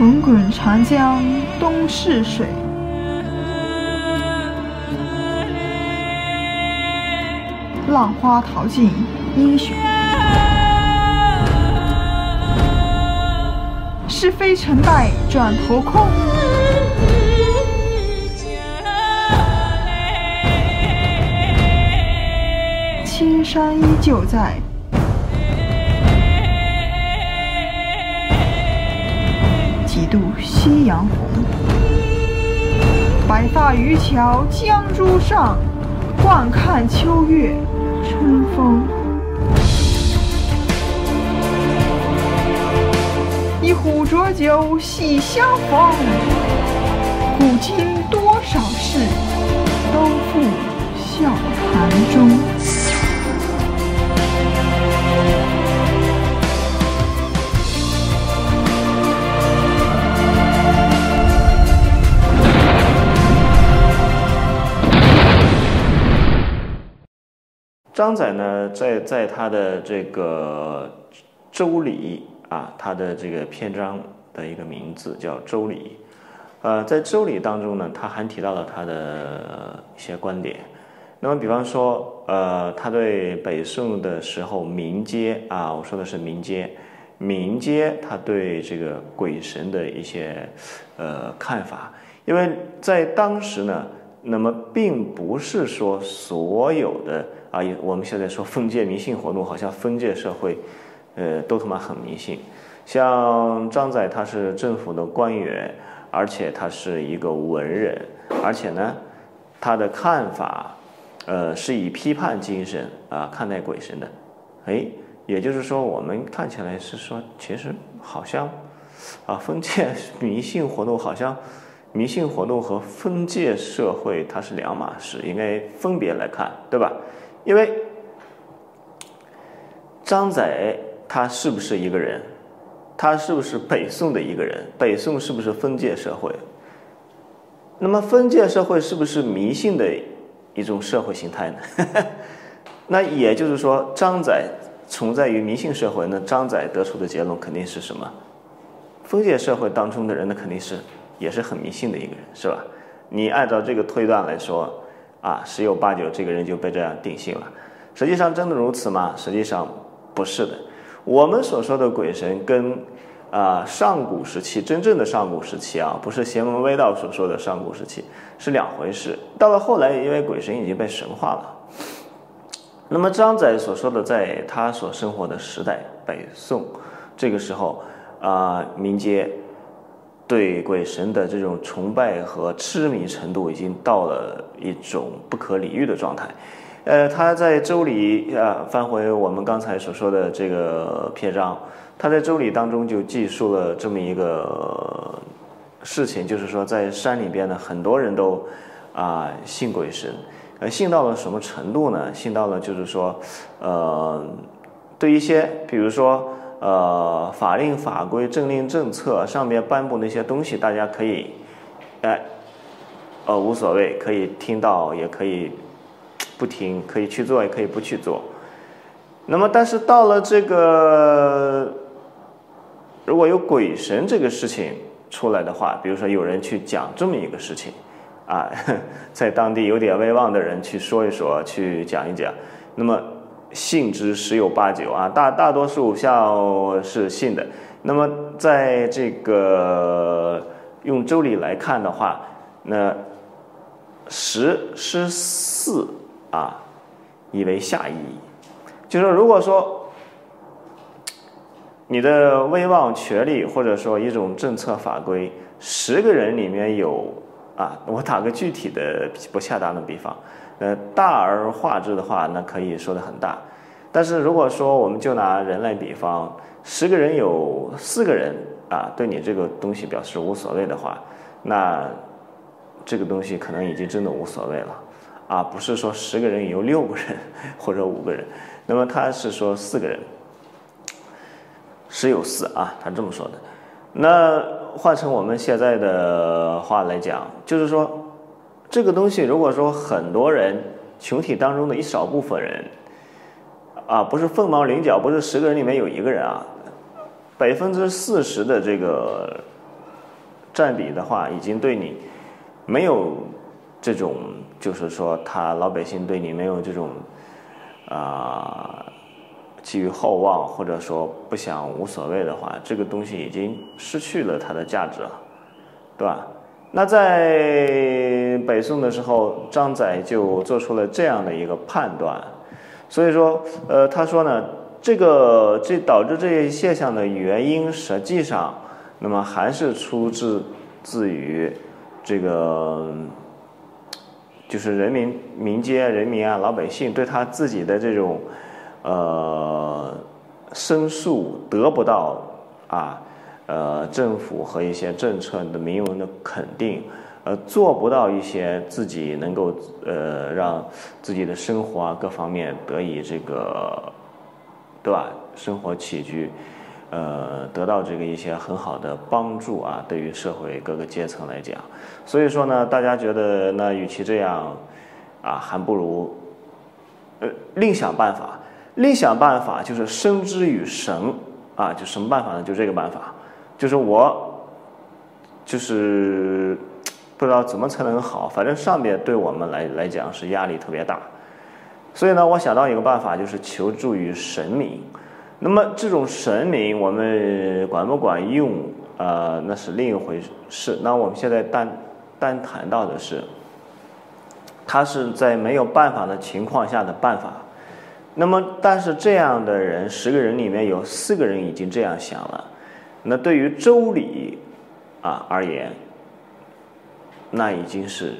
滚滚长江东逝水，浪花淘尽英雄。是非成败转头空，青山依旧在，度夕阳红。白发渔樵江渚上，惯看秋月春风。一壶浊酒喜相逢，古今张载呢，在在他的这个《周礼》啊，他的这个篇章的一个名字叫《周礼》。呃，在《周礼》当中呢，他还提到了他的一些观点。那么，比方说，呃，他对北宋的时候民间啊，我说的是民间，民间他对这个鬼神的一些呃看法，因为在当时呢，那么并不是说所有的啊，我们现在说封建迷信活动，好像封建社会，呃，都他妈很迷信。像张载他是政府的官员，而且他是一个文人，而且呢，他的看法。呃，是以批判精神啊看待鬼神的，哎，也就是说，我们看起来是说，其实好像啊，封建迷信活动好像迷信活动和封建社会它是两码事，应该分别来看，对吧？因为张载他是不是一个人？他是不是北宋的一个人？北宋是不是封建社会？那么封建社会是不是迷信的？一种社会形态呢？那也就是说，张载存在于迷信社会，那张载得出的结论肯定是什么？封建社会当中的人，那肯定是也是很迷信的一个人，是吧？你按照这个推断来说，啊，十有八九这个人就被这样定性了。实际上真的如此吗？实际上不是的。我们所说的鬼神跟啊，上古时期真正的上古时期啊，不是邪门歪道所说的上古时期，是两回事。到了后来，因为鬼神已经被神化了。那么张载所说的，在他所生活的时代，北宋这个时候啊，民间对鬼神的这种崇拜和痴迷程度，已经到了一种不可理喻的状态。呃，他在周礼啊，翻回我们刚才所说的这个篇章。他在周礼当中就记述了这么一个事情，就是说在山里边呢，很多人都啊信鬼神，呃信到了什么程度呢？信到了就是说，呃，对一些比如说呃法令法规、政令政策上面颁布那些东西，大家可以哎呃无所谓，可以听到也可以不听，可以去做也可以不去做。那么但是到了这个。如果有鬼神这个事情出来的话，比如说有人去讲这么一个事情，啊，在当地有点威望的人去说一说，去讲一讲，那么信之十有八九啊，大大多数像是信的。那么在这个用周礼来看的话，那十是四啊，以为下意，就是说如果说。你的威望、权力，或者说一种政策法规，十个人里面有啊，我打个具体的不恰当的比方，呃，大而化之的话，那可以说的很大。但是如果说我们就拿人来比方，十个人有四个人啊，对你这个东西表示无所谓的话，那这个东西可能已经真的无所谓了啊，不是说十个人有六个人或者五个人，那么他是说四个人。十有四啊，他这么说的。那换成我们现在的话来讲，就是说，这个东西如果说很多人群体当中的一少部分人，啊，不是凤毛麟角，不是十个人里面有一个人啊，百分之四十的这个占比的话，已经对你没有这种，就是说他老百姓对你没有这种啊寄予厚望，或者说不想无所谓的话，这个东西已经失去了它的价值了，对吧？那在北宋的时候，张载就做出了这样的一个判断，所以说，呃，他说呢，这个这导致这些现象的原因，实际上，那么还是出自自于这个，就是人民民间人民啊，老百姓对他自己的这种，呃，申诉得不到啊。呃，政府和一些政策的民众的肯定，呃，做不到一些自己能够呃让自己的生活啊各方面得以这个，对吧？生活起居，呃，得到这个一些很好的帮助啊，对于社会各个阶层来讲，所以说呢，大家觉得那与其这样，啊，还不如，呃，另想办法，另想办法就是生之与神啊，就什么办法呢？就这个办法。就是我，就是不知道怎么才能好，反正上面对我们来来讲是压力特别大，所以呢，我想到一个办法，就是求助于神明。那么这种神明，我们管不管用，呃，那是另一回事。那我们现在单单谈到的是，他是在没有办法的情况下的办法。那么，但是这样的人，十个人里面有四个人已经这样想了。那对于周礼啊而言，那已经是